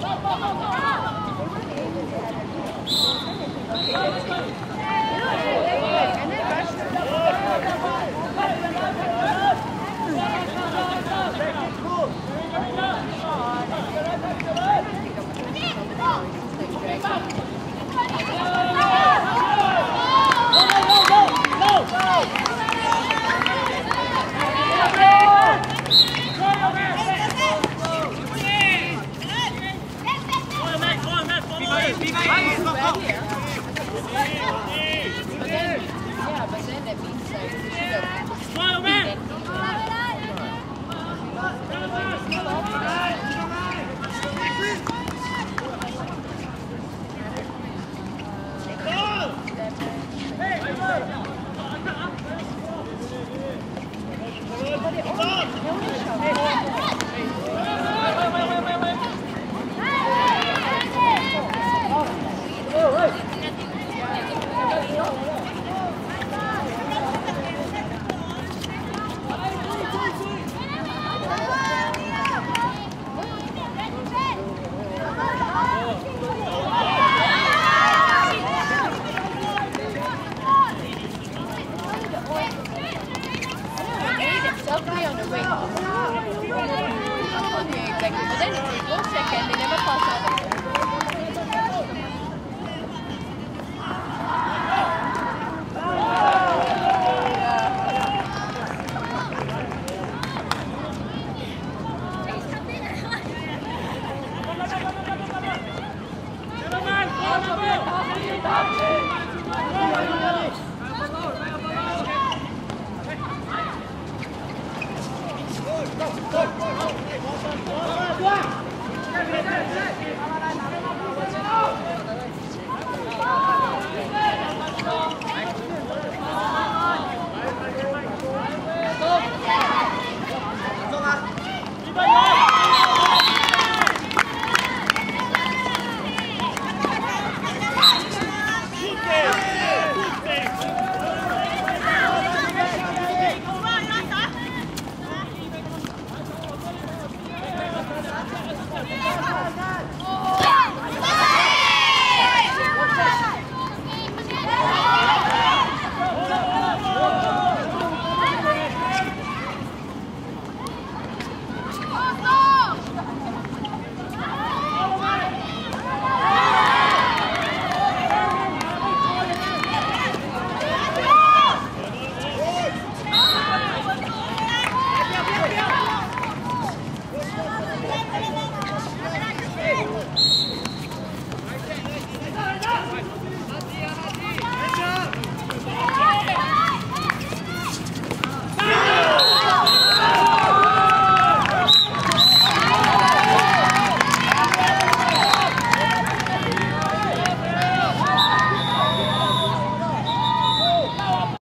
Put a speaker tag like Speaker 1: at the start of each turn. Speaker 1: Go, go, go, go! Yeah, but then it means like... 街 on the way。我哋整，我哋自己攞隻嘅，你有乜破手？Thank you. Go, go, go, go.